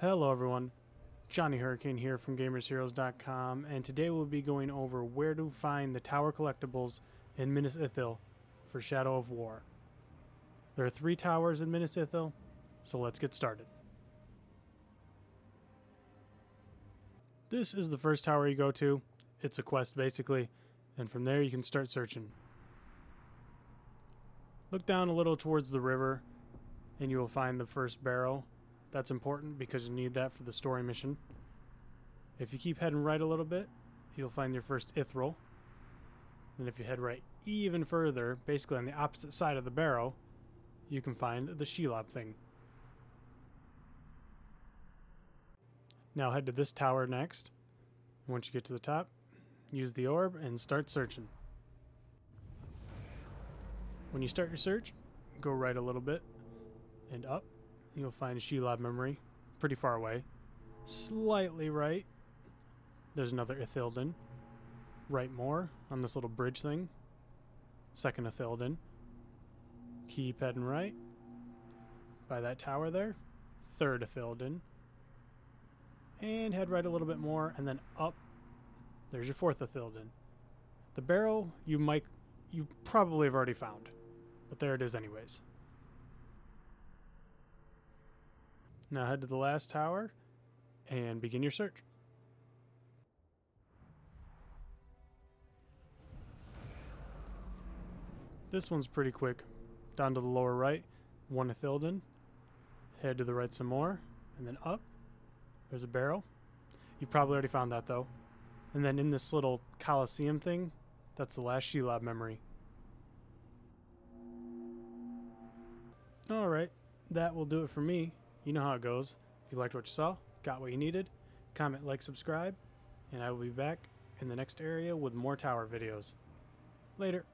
Hello everyone, Johnny Hurricane here from GamersHeroes.com and today we'll be going over where to find the tower collectibles in Minas Ithil for Shadow of War. There are three towers in Minas Ithil, so let's get started. This is the first tower you go to. It's a quest basically, and from there you can start searching. Look down a little towards the river and you will find the first barrow. That's important because you need that for the story mission. If you keep heading right a little bit, you'll find your first Ithral. And if you head right even further, basically on the opposite side of the barrow, you can find the Shelob thing. Now head to this tower next. Once you get to the top, use the orb and start searching. When you start your search, go right a little bit and up. You'll find Shelob memory, pretty far away. Slightly right, there's another Ithildin. Right more on this little bridge thing. Second Ithildin. Keep heading right. By that tower there. Third Ithildin. And head right a little bit more, and then up. There's your fourth Ithildin. The barrel you might, you probably have already found, but there it is anyways. Now head to the last tower and begin your search. This one's pretty quick. Down to the lower right, one Ithildin. Head to the right some more, and then up. There's a barrel. You've probably already found that though. And then in this little Coliseum thing, that's the last Shelob memory. Alright, that will do it for me. You know how it goes. If you liked what you saw, got what you needed, comment, like, subscribe, and I will be back in the next area with more tower videos. Later.